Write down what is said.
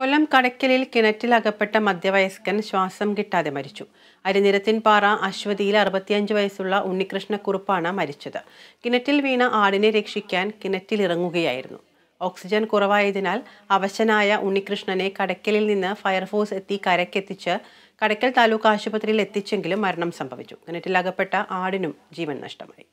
കൊല്ലം കടയ്ക്കലിൽ കിണറ്റിൽ അകപ്പെട്ട മധ്യവയസ്കൻ ശ്വാസം കിട്ടാതെ മരിച്ചു. അരിനിരത്തിൻപാറ അശ്വതിയിൽ അറുപത്തിയഞ്ച് വയസ്സുള്ള ഉണ്ണികൃഷ്ണക്കുറുപ്പാണ് മരിച്ചത്. കിണറ്റിൽ വീണ ആടിനെ രക്ഷിക്കാൻ കിണറ്റിലിറങ്ങുകയായിരുന്നു ഓക്സിജൻ കുറവായതിനാൽ അവശനായ ഉണ്ണികൃഷ്ണനെ കടയ്ക്കലിൽ നിന്ന് ഫയർഫോഴ്സ് എത്തി കരക്കെത്തിച്ച് കടയ്ക്കൽ താലൂക്ക് ആശുപത്രിയിൽ എത്തിച്ചെങ്കിലും മരണം സംഭവിച്ചു. കിണറ്റിൽ അകപ്പെട്ട ആടിനും ജീവൻ നഷ്ടമായി.